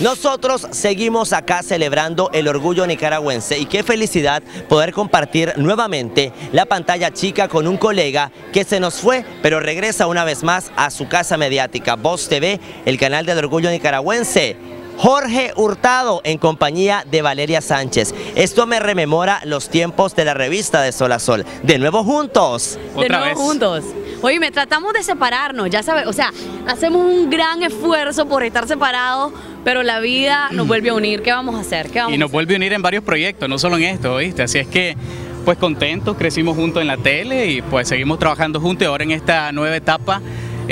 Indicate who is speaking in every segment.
Speaker 1: Nosotros seguimos acá celebrando el orgullo nicaragüense y qué felicidad poder compartir nuevamente la pantalla chica con un colega que se nos fue, pero regresa una vez más a su casa mediática, Voz TV, el canal del orgullo nicaragüense. Jorge Hurtado en compañía de Valeria Sánchez. Esto me rememora los tiempos de la revista de Sol a Sol. De nuevo juntos.
Speaker 2: De nuevo juntos. Oye, me tratamos de separarnos, ya sabes, o sea, hacemos un gran esfuerzo por estar separados, pero la vida nos vuelve a unir. ¿Qué vamos a hacer? ¿Qué vamos
Speaker 3: y nos vuelve a unir en varios proyectos, no solo en esto, ¿viste? Así es que, pues contentos, crecimos juntos en la tele y pues seguimos trabajando juntos y ahora en esta nueva etapa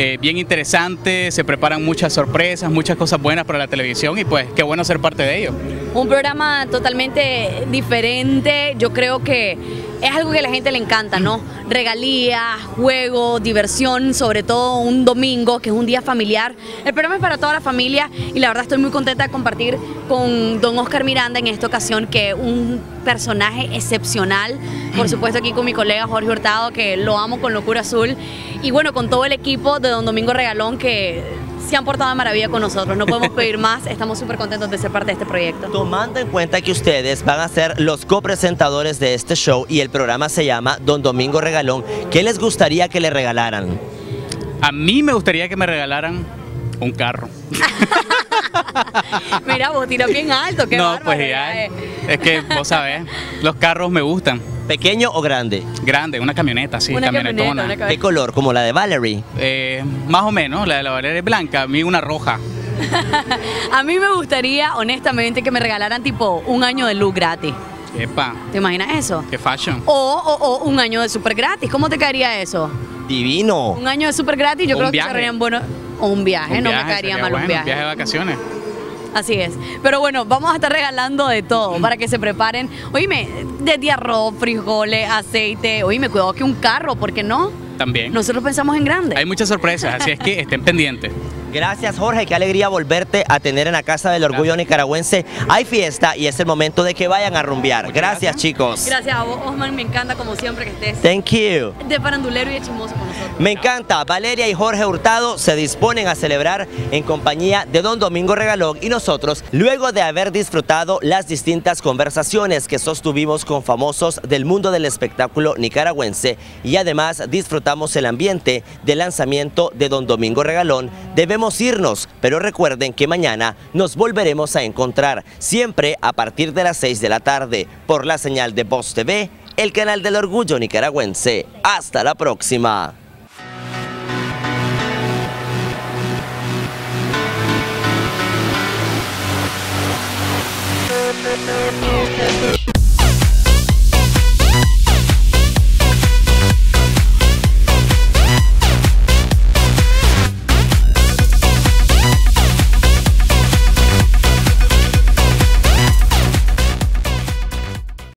Speaker 3: eh, bien interesante, se preparan muchas sorpresas, muchas cosas buenas para la televisión y pues qué bueno ser parte de ello.
Speaker 2: Un programa totalmente diferente, yo creo que es algo que a la gente le encanta, ¿no? Regalías, juegos, diversión, sobre todo un domingo, que es un día familiar. El programa es para toda la familia y la verdad estoy muy contenta de compartir con don Oscar Miranda en esta ocasión, que es un personaje excepcional. Por supuesto aquí con mi colega Jorge Hurtado, que lo amo con locura azul. Y bueno, con todo el equipo de don Domingo Regalón, que se han portado de maravilla con nosotros. No podemos pedir más. Estamos súper contentos de ser parte de este proyecto.
Speaker 1: Tomando en cuenta que ustedes van a ser los copresentadores de este show y el programa se llama Don Domingo Regalón, ¿qué les gustaría que le regalaran?
Speaker 3: A mí me gustaría que me regalaran un carro.
Speaker 2: Mira, vos tiras bien alto, qué
Speaker 3: No, pues ya, eh. es que vos sabés, los carros me gustan.
Speaker 1: ¿Pequeño o grande?
Speaker 3: Grande, una camioneta, sí,
Speaker 2: Una
Speaker 3: camionetona.
Speaker 2: camioneta, una
Speaker 1: ¿Qué color? ¿Como la de Valerie?
Speaker 3: Eh, más o menos, la de la Valeria es blanca, a mí una roja.
Speaker 2: A mí me gustaría, honestamente, que me regalaran tipo un año de luz gratis.
Speaker 3: Epa,
Speaker 2: ¿Te imaginas eso?
Speaker 3: qué fashion.
Speaker 2: O, o- o un año de súper gratis. ¿Cómo te caería eso?
Speaker 1: Divino.
Speaker 2: Un año de súper gratis, yo
Speaker 3: Un
Speaker 2: creo
Speaker 3: viaje.
Speaker 2: que serían buenos. O un viaje,
Speaker 3: Un
Speaker 2: no
Speaker 3: viaje
Speaker 2: me caería mal un viaje.
Speaker 3: viaje de vacaciones.
Speaker 2: Así es. Pero bueno, vamos a estar regalando de todo para que se preparen. Oíme, desde arroz, frijoles, aceite. Oíme, cuidado que un carro, ¿por qué no?
Speaker 3: También.
Speaker 2: Nosotros pensamos en grande.
Speaker 3: Hay muchas sorpresas, así es que estén pendientes.
Speaker 1: Gracias Jorge, qué alegría volverte a tener en la Casa del Orgullo Nicaragüense. Hay fiesta y es el momento de que vayan a rumbear. Gracias,
Speaker 3: gracias.
Speaker 1: chicos.
Speaker 2: Gracias a vos, Osman. Me encanta como siempre que estés
Speaker 1: Thank you.
Speaker 2: de farandulero y de chismoso con nosotros.
Speaker 1: Me encanta, Valeria y Jorge Hurtado se disponen a celebrar en compañía de Don Domingo Regalón y nosotros, luego de haber disfrutado las distintas conversaciones que sostuvimos con famosos del mundo del espectáculo nicaragüense y además disfrutamos el ambiente del lanzamiento de Don Domingo Regalón, debemos irnos, pero recuerden que mañana nos volveremos a encontrar, siempre a partir de las 6 de la tarde, por la señal de Voz TV, el canal del orgullo nicaragüense. Hasta la próxima.